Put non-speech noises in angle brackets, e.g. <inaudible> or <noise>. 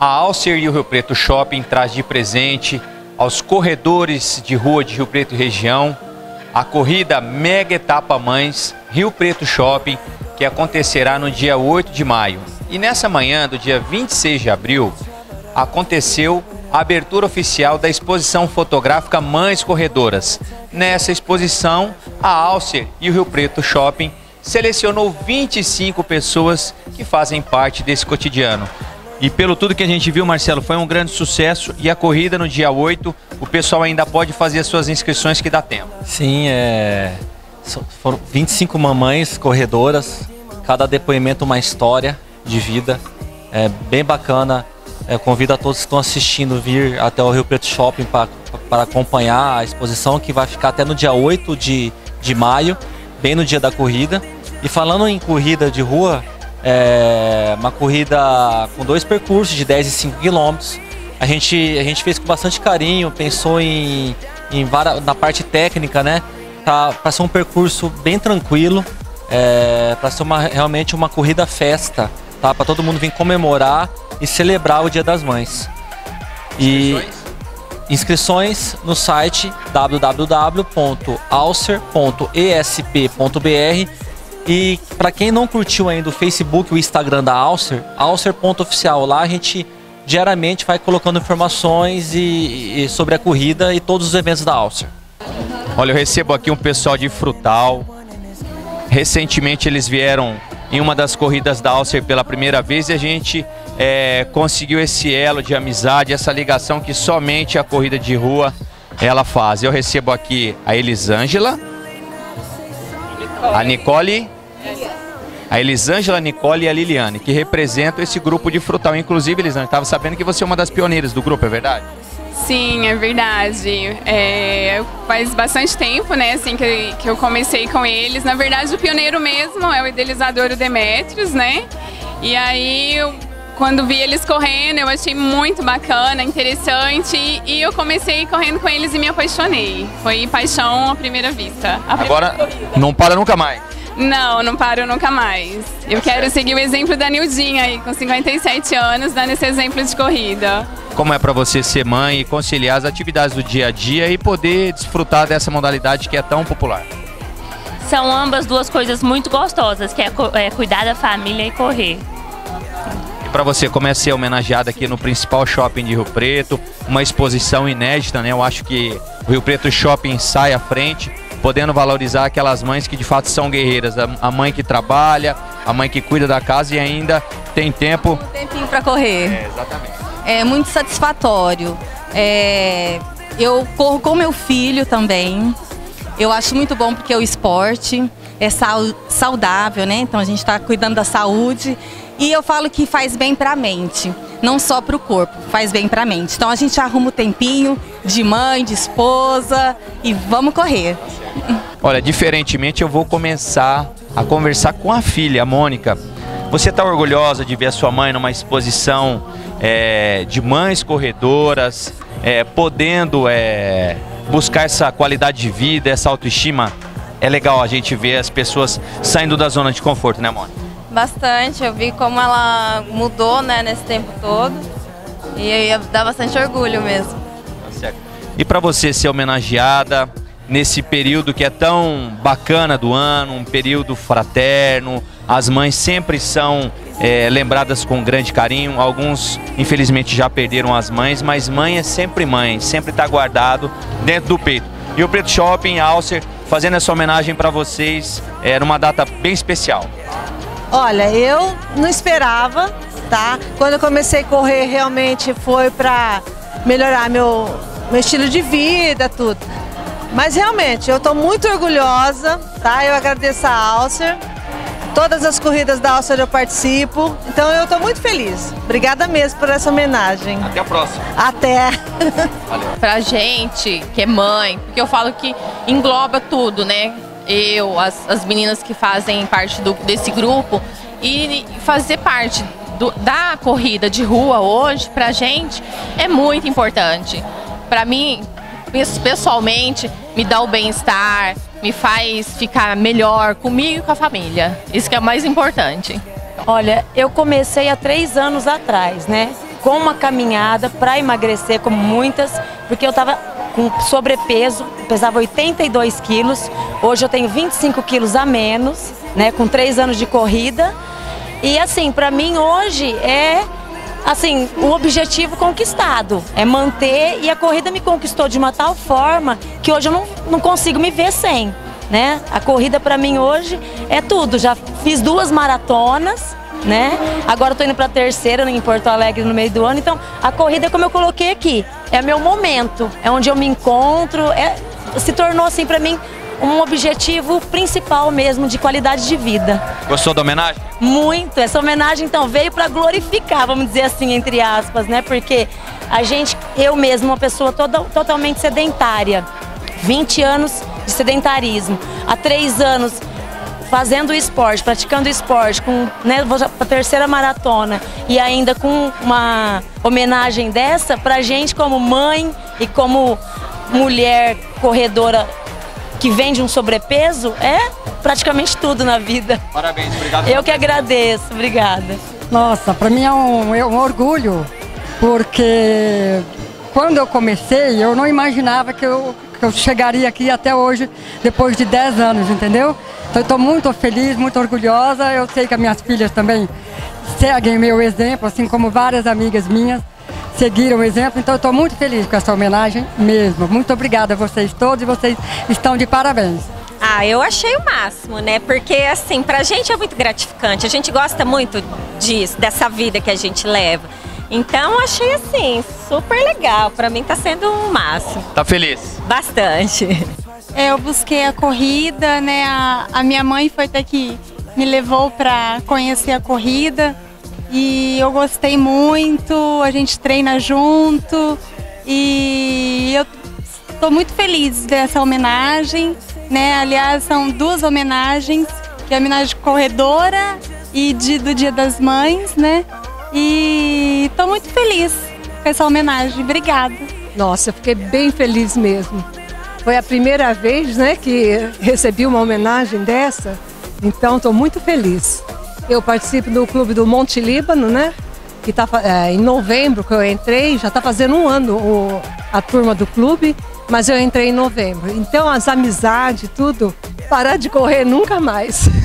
A Alcer e o Rio Preto Shopping traz de presente aos corredores de rua de Rio Preto e região a corrida Mega Etapa Mães Rio Preto Shopping, que acontecerá no dia 8 de maio. E nessa manhã do dia 26 de abril, aconteceu a abertura oficial da exposição fotográfica Mães Corredoras. Nessa exposição, a Alcer e o Rio Preto Shopping selecionou 25 pessoas que fazem parte desse cotidiano. E pelo tudo que a gente viu, Marcelo, foi um grande sucesso. E a corrida no dia 8, o pessoal ainda pode fazer as suas inscrições que dá tempo. Sim, é... foram 25 mamães corredoras, cada depoimento uma história de vida. É bem bacana. É, convido a todos que estão assistindo vir até o Rio Preto Shopping para acompanhar a exposição que vai ficar até no dia 8 de, de maio, bem no dia da corrida. E falando em corrida de rua, é uma corrida com dois percursos de 10 e 5 quilômetros. A gente, a gente fez com bastante carinho, pensou em, em na parte técnica, né? Tá, para ser um percurso bem tranquilo, é, para ser uma, realmente uma corrida festa, tá? Para todo mundo vir comemorar e celebrar o Dia das Mães. E inscrições, inscrições no site www.alcer.esp.br e para quem não curtiu ainda o Facebook, o Instagram da Alcer, alcer.oficial, lá a gente diariamente vai colocando informações e, e, sobre a corrida e todos os eventos da Alcer. Olha, eu recebo aqui um pessoal de Frutal. Recentemente eles vieram em uma das corridas da Alcer pela primeira vez e a gente é, conseguiu esse elo de amizade, essa ligação que somente a corrida de rua ela faz. Eu recebo aqui a Elisângela, a Nicole a Elisângela, Nicole e a Liliane, que representam esse grupo de frutal. Inclusive, Elisângela, estava sabendo que você é uma das pioneiras do grupo, é verdade? Sim, é verdade. É, faz bastante tempo, né, assim, que, que eu comecei com eles. Na verdade, o pioneiro mesmo é o idealizador o Demetrios, né? E aí, quando vi eles correndo, eu achei muito bacana, interessante. E, eu comecei correndo com eles e me apaixonei. Foi paixão à primeira vista. Agora, não para nunca mais. Não, não paro nunca mais. Eu quero seguir o exemplo da Nildinha aí, com 57 anos, dando esse exemplo de corrida. Como é para você ser mãe e conciliar as atividades do dia a dia e poder desfrutar dessa modalidade que é tão popular? São ambas duas coisas muito gostosas, que é, é cuidar da família e correr. Para você, como é ser homenageada aqui no principal shopping de Rio Preto, uma exposição inédita, né? Eu acho que o Rio Preto Shopping sai à frente podendo valorizar aquelas mães que de fato são guerreiras, a mãe que trabalha, a mãe que cuida da casa e ainda tem tempo. Um tempinho para correr. É, exatamente. É muito satisfatório. É, eu corro com meu filho também. Eu acho muito bom porque o esporte é saudável, né? Então a gente está cuidando da saúde e eu falo que faz bem para a mente, não só para o corpo, faz bem para a mente. Então a gente arruma o tempinho de mãe, de esposa e vamos correr. Olha, diferentemente eu vou começar a conversar com a filha, a Mônica. Você está orgulhosa de ver a sua mãe numa exposição é, de mães corredoras, é, podendo é, buscar essa qualidade de vida, essa autoestima? É legal a gente ver as pessoas saindo da zona de conforto, né, Mônica? Bastante, eu vi como ela mudou né, nesse tempo todo e dá bastante orgulho mesmo. Tá e para você ser homenageada nesse período que é tão bacana do ano, um período fraterno, as mães sempre são é, lembradas com grande carinho. Alguns, infelizmente, já perderam as mães, mas mãe é sempre mãe, sempre está guardado dentro do peito. E o Preto Shopping, Alcer, fazendo essa homenagem para vocês, é, numa data bem especial. Olha, eu não esperava, tá? Quando eu comecei a correr, realmente foi para melhorar meu, meu estilo de vida, tudo. Mas realmente, eu estou muito orgulhosa, tá? Eu agradeço a Alcer. Todas as corridas da Alcer eu participo, então eu estou muito feliz. Obrigada mesmo por essa homenagem. Até a próxima. Até. Valeu. Pra gente, que é mãe, porque eu falo que engloba tudo, né? Eu, as, as meninas que fazem parte do, desse grupo e fazer parte do, da corrida de rua hoje, pra gente, é muito importante. Para mim, pessoalmente, me dá o bem-estar, me faz ficar melhor comigo e com a família. Isso que é o mais importante. Olha, eu comecei há três anos atrás, né? com uma caminhada para emagrecer, como muitas, porque eu estava com sobrepeso, pesava 82 quilos, hoje eu tenho 25 quilos a menos, né, com três anos de corrida. E assim, para mim hoje é assim, o objetivo conquistado é manter e a corrida me conquistou de uma tal forma que hoje eu não, não consigo me ver sem, né? A corrida para mim hoje é tudo. Já fiz duas maratonas, né? Agora estou indo para a terceira em Porto Alegre no meio do ano. Então, a corrida é como eu coloquei aqui, é meu momento, é onde eu me encontro, é, se tornou assim para mim um objetivo principal mesmo de qualidade de vida. Gostou da homenagem? Muito. Essa homenagem então veio para glorificar, vamos dizer assim, entre aspas, né? Porque a gente, eu mesmo, uma pessoa toda, totalmente sedentária, 20 anos de sedentarismo, há três anos fazendo esporte, praticando esporte, com, né, a terceira maratona e ainda com uma homenagem dessa, para gente como mãe e como mulher corredora que vem de um sobrepeso, é praticamente tudo na vida. Parabéns, obrigado. Eu que agradeço, obrigada. Nossa, para mim é um, é um orgulho, porque quando eu comecei, eu não imaginava que eu, que eu chegaria aqui até hoje, depois de 10 anos, entendeu? Então, estou muito feliz, muito orgulhosa. Eu sei que as minhas filhas também seguem meu exemplo, assim como várias amigas minhas seguiram o exemplo. Então, estou muito feliz com essa homenagem mesmo. Muito obrigada a vocês todos e vocês estão de parabéns. Ah, eu achei o máximo, né? Porque, assim, pra gente é muito gratificante. A gente gosta muito disso, dessa vida que a gente leva. Então, achei, assim, super legal. Pra mim tá sendo o máximo. Tá feliz? Bastante. É, eu busquei a corrida, né? A, a minha mãe foi até que me levou para conhecer a corrida e eu gostei muito. A gente treina junto e eu estou muito feliz dessa homenagem, né? Aliás, são duas homenagens, que é a homenagem corredora e de, do Dia das Mães, né? E estou muito feliz com essa homenagem. Obrigada. Nossa, eu fiquei bem feliz mesmo. Foi a primeira vez né, que recebi uma homenagem dessa, então estou muito feliz. Eu participo do clube do Monte Líbano, né? Que tá é, em novembro que eu entrei, já está fazendo um ano o, a turma do clube, mas eu entrei em novembro. Então as amizades, tudo, parar de correr nunca mais. <laughs>